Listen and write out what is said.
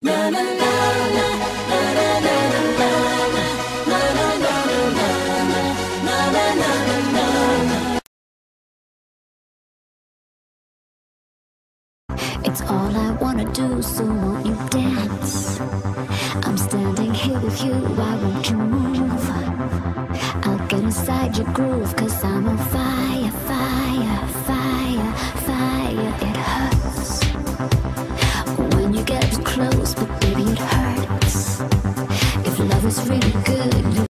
It's all I wanna do, so won't you dance? I'm standing here with you, why won't you move? I'll get inside your groove, cause I'm on fire, was really good.